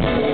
you